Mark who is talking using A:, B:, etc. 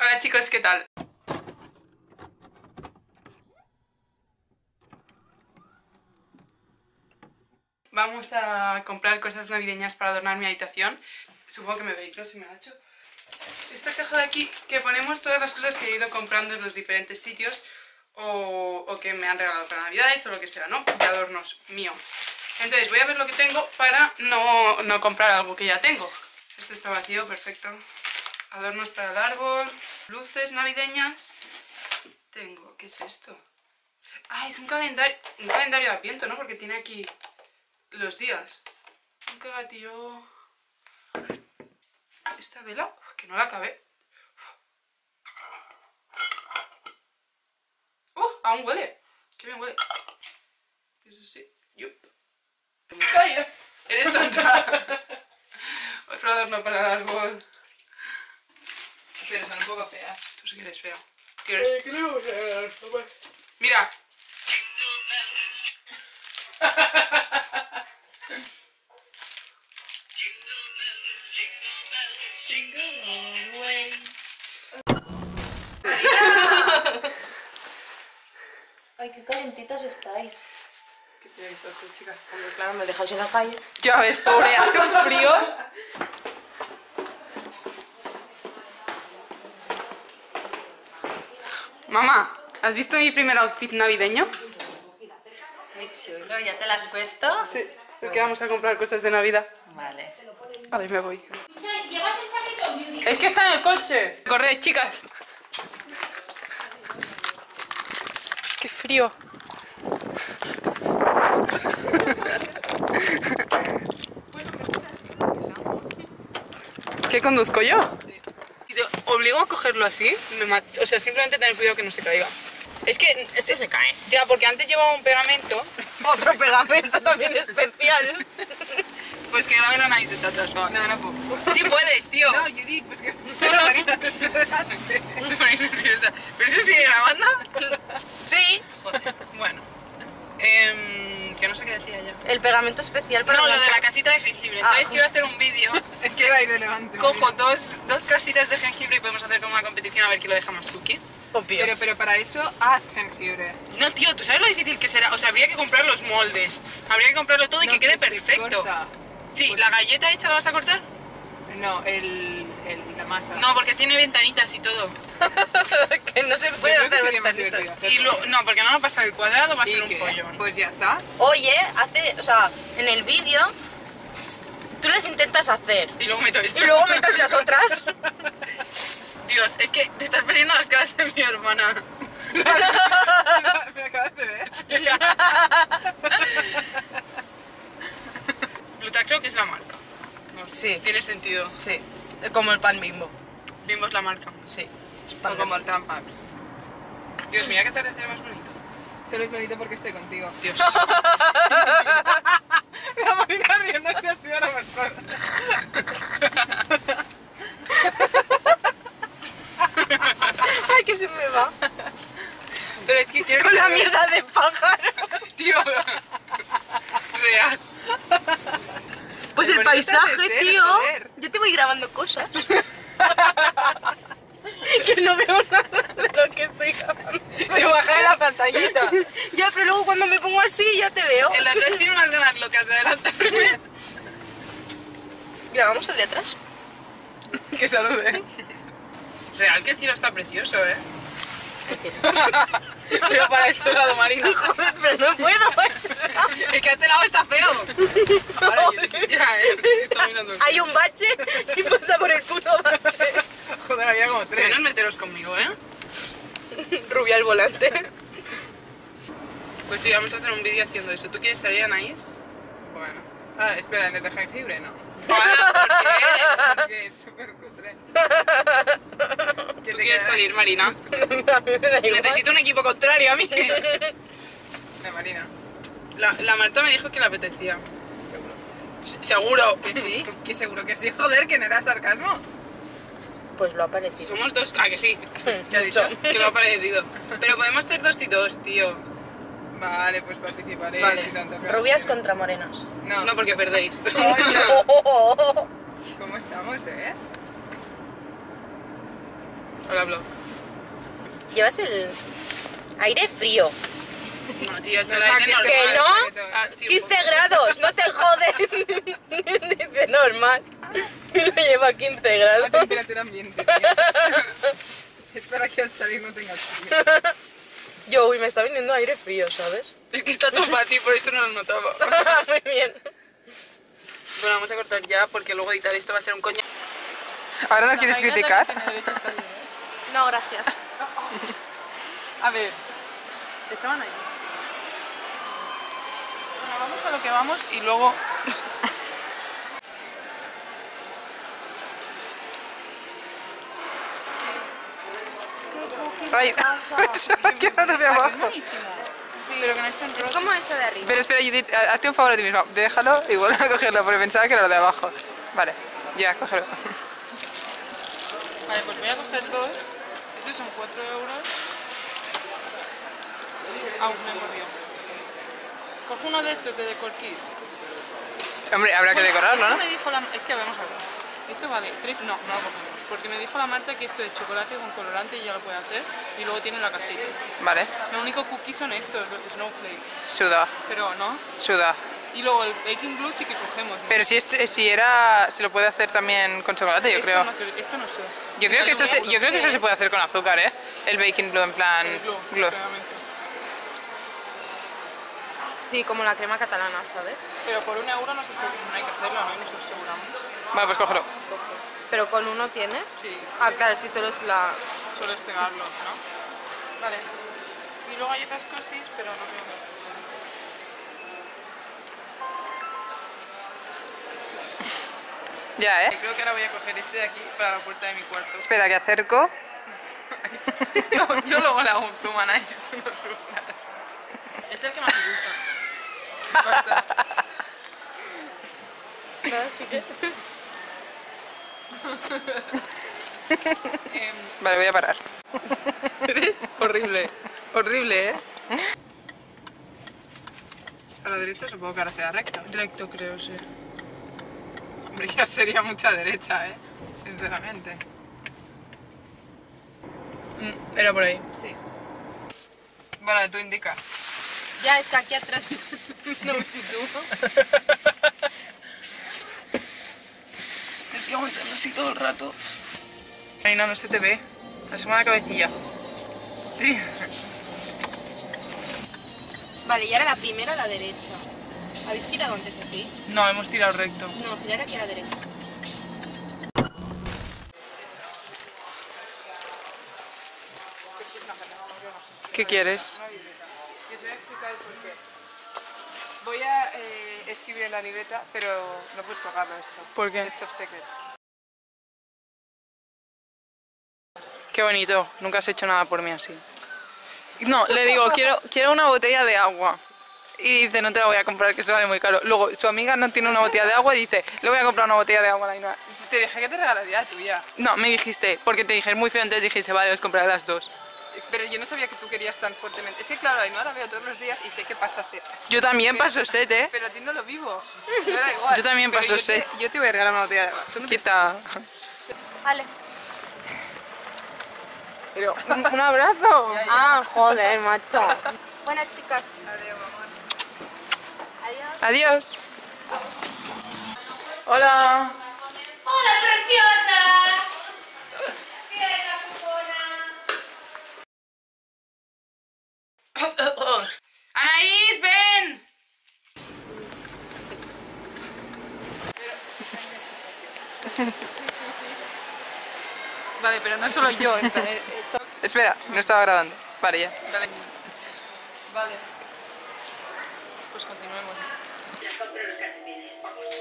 A: Hola chicos, ¿qué tal? Vamos a comprar cosas navideñas para adornar mi habitación. Supongo que me veis, ¿no? Si me agacho. Esta caja de aquí que ponemos todas las cosas que he ido comprando en los diferentes sitios o, o que me han regalado para navidades o lo que sea, ¿no? De adornos mío. Entonces voy a ver lo que tengo para no, no comprar algo que ya tengo. Esto está vacío, perfecto. Adornos para el árbol, luces navideñas. Tengo, ¿qué es esto? Ah, es un calendario, un calendario de Adviento, ¿no? Porque tiene aquí los días. Un cagatillo... Esta vela, que no la acabé. ¡Oh! Aún huele. ¡Qué bien huele! Eso sí. Yup. ¡Calla! Eres otra. Otro adorno para el árbol.
B: Pero son un poco feas.
A: Tú sí que eres feo. Tú eres- Mira.
C: Ay, qué calentitas estáis.
A: ¿Qué que estás tú, chica?
C: Hombre, claro, me dejáis en la calle.
A: Ya ves, pobre, hace un frío. Mamá, ¿has visto mi primer outfit navideño?
C: Muy chulo, ¿ya te las has puesto?
A: Sí, porque vamos a comprar cosas de Navidad.
C: Vale.
A: A ver, me voy. Es que está en el coche. Corred, chicas. Qué frío. ¿Qué conduzco yo? Obligo a cogerlo así. me o sea, simplemente tener cuidado que no se caiga. Es que
C: Este se cae.
A: ya, porque antes llevaba un pegamento.
C: Otro pegamento también especial.
A: Pues que grabe la nariz está atrasado. No, no puedo. Sí puedes, tío.
B: No, Judith, pues que...
A: Me nerviosa. ¿Pero eso sigue grabando?
C: Sí,
A: Joder. Bueno. Em, que no sé qué decía ya.
C: el pegamento especial para
A: No, lo de la casita de jengibre.
C: Ah.
A: Entonces quiero hacer un vídeo
B: es
A: que cojo dos, dos casitas de jengibre y podemos hacer como una competición a ver quién lo deja más cookie.
C: Obvio.
B: Pero, pero para eso, haz jengibre.
A: No, tío, ¿tú sabes lo difícil que será? O sea, habría que comprar los moldes. Habría que comprarlo todo y que quede perfecto. Sí, ¿la galleta hecha la vas a cortar?
B: No, el, masa.
A: No, porque tiene ventanitas y todo.
C: que no se puede hacer ventanitas.
A: Y lo, no, porque no va a pasar el cuadrado, va a
B: ¿Y
A: ser un
B: qué?
A: follón.
B: Pues ya está.
C: Oye, hace, o sea, en el vídeo tú las intentas hacer
A: Y luego meto esto.
C: y luego metas las otras.
A: Dios, es que te estás perdiendo las caras de mi hermana.
B: Me acabas de ver.
A: Bluta creo que es la marca. No,
C: Sí.
A: Tiene sentido.
C: Sí, como el pan mismo.
A: Vimos la marca.
C: Sí.
B: O como el Tampax.
A: Dios, mira qué atardecer más bonito.
B: Solo es bonito porque estoy contigo.
A: Dios.
B: La Marina riéndose ha sido lo mejor.
C: Ay, que se me va.
A: Pero es que quiero
C: Con
A: que
C: la mierda de pájaro.
A: Tío. Real.
C: Pues el paisaje, tío.
B: joder.
C: Te voy grabando cosas. que no veo nada de lo que estoy grabando.
A: Te bajé la pantallita.
C: Ya, pero luego cuando me pongo así ya te veo.
A: El de atrás tiene unas ganas locas de adelantarme.
C: ¿Grabamos el de atrás?
A: que salude. Real que el cielo está precioso, ¿eh? Pero para este lado, Marina.
C: Joder, pero no puedo.
A: Es que a este lado está feo. Vale, ya, eh. Estoy mirando el
C: Hay un bache y pasa por el puto bache.
B: Joder, había como tres.
A: No es meteros conmigo, ¿eh?
C: Rubia al volante.
A: Pues sí, vamos a hacer un vídeo haciendo eso. ¿Tú quieres salir, Anaís?
B: Bueno. Ah, espera, ¿en el de jengibre? No.
A: Hola, ¿por qué?
B: Porque es súper cutre.
A: ¿Tú quieres salir, Marina? Necesito un equipo contrario a mí.
B: De Marina.
A: La, la Marta me dijo que le apetecía.
B: Seguro.
A: S- Seguro.
B: Que sí, que seguro que sí. Joder, que no era sarcasmo.
C: Pues lo ha parecido.
A: Somos dos. Ah, que sí. ¿Qué ha dicho? Que lo ha parecido. Pero podemos ser dos y dos, tío.
B: Vale, pues participaré.
A: Vale.
B: si tanto me
C: Rubias contra morenas.
B: No,
A: No, porque perdéis.
C: Oh,
B: ¿Cómo estamos, eh?
A: Hola, blog.
C: Llevas el aire frío.
A: No, tío, es
B: No,
A: el aire normal.
C: ¿Que no?
A: Ah, sí, un
C: 15
A: poco.
C: grados, no te joden. Dice normal. Y lo lleva a 15
B: A
C: grados.
B: temperatura ambiente. tío. es para que al salir no tengas frío.
C: Yo, uy, me está viniendo aire frío, ¿sabes?
A: Es que está todo para ti, por eso no lo notaba.
C: Muy bien.
A: Bueno, vamos a cortar ya porque luego editar esto va a ser un coño.
B: ¿Ahora no quieres criticar?
C: No, gracias.
A: A ver, estaban ahí. Bueno, vamos a lo que vamos y luego.
B: Ay, pensaba que era de
A: es
B: abajo.
A: buenísimo. Pero que no
C: Es
A: rosa.
C: como ese de arriba.
B: Pero espera, Judith, ha- hazte un favor a ti mismo. Déjalo y vuelve a cogerlo, porque pensaba que era lo de abajo. Vale, ya, cógelo.
A: Vale, pues voy a coger dos. Estos son 4 euros. Ah, me mordió. Cojo uno de estos de Decor Kit.
B: Hombre, habrá que decorarlo, ¿no?
A: me dijo la... Es que vamos a ver. Esto vale 3... No, no lo cogemos. Porque me dijo la Marta que esto de chocolate con colorante y ya lo puede hacer. Y luego tiene la casita.
B: Vale,
A: Lo único cookie son estos, los snowflakes.
B: suda,
A: Pero no.
B: suda.
A: Y luego el baking glue sí que cogemos. ¿no?
B: Pero si, este, si era, se lo puede hacer también con chocolate, yo
A: esto
B: creo.
A: No, esto no sé.
B: Yo creo que eso se, yo creo que eso se puede hacer con azúcar, ¿eh? El baking blue en plan
A: El glue,
B: glue.
A: claramente.
C: Sí, como la crema catalana, ¿sabes?
A: Pero por un euro no sé si no hay que hacerlo, ¿no? Y nos aseguramos.
B: Vale, pues cógelo.
C: Pero con uno tienes.
A: Sí,
C: Ah, claro, sí, solo es la.
A: solo es pegarlo, ¿no? Vale. Y luego hay otras cosis, pero no creo que...
B: Ya, ¿eh?
A: Creo que ahora voy a coger este de aquí para la puerta de mi cuarto.
B: Espera, que acerco.
A: yo, yo luego la hago tu mana, esto no sufras. Es el que más me gusta. Basta.
C: sí que.
A: Em,
B: Vale, voy a parar.
A: horrible, horrible, ¿eh? A la derecha supongo que ahora será recto. Recto creo, sí. Hombre, ya sería mucha derecha, ¿eh? Sinceramente. Mm, Era por ahí.
C: Sí.
A: Bueno, tú indica.
C: Ya, es que aquí atrás no me sitúo.
A: Es que aguantando así todo el rato. Ay, no, no se te ve. Asoma la cabecilla. Sí.
C: Vale, y ahora la primera a la derecha. ¿Habéis girado antes así?
A: No, hemos tirado recto.
C: No, girar aquí a la derecha.
B: ¿Qué quieres?
A: Yo te voy a explicar el porqué. Voy a eh, escribir en la libreta, pero no puedes colgarlo esto.
B: ¿Por qué?
A: Es top secret.
B: Qué bonito. Nunca has hecho nada por mí así.
A: No, le digo, quiero, quiero una botella de agua. Y dice, no te la voy a comprar, que eso vale muy caro. Luego, su amiga no tiene una botella de agua y dice, le voy a comprar una botella de agua a la Ainhoa. Te dije que te regalaría la tuya. No, me dijiste, porque te dije, es muy feo, entonces dijiste, vale, os compraré las dos. Pero yo no sabía que tú querías tan fuertemente. Es que claro, Ainhoa la veo todos los días y sé que pasa sed.
B: Yo también paso sed, ¿eh?
A: Pero a ti no lo vivo. Me da igual.
B: Yo también
A: Pero
B: paso
A: yo
B: sed.
A: te- Yo te voy a regalar una botella de agua. Tú no.
C: Vale.
B: Pero, un, un abrazo.
C: Ah, joder, macho. Buenas chicas. Adiós.
B: Hola.
D: ¡Hola, preciosas!
A: ¡Anaís, ven! Vale, pero no solo yo. eh, eh,
B: Espera, no estaba grabando. Vale, ya.
A: Vale. Vale. Pues continuemos.
D: Las compro los calcetines.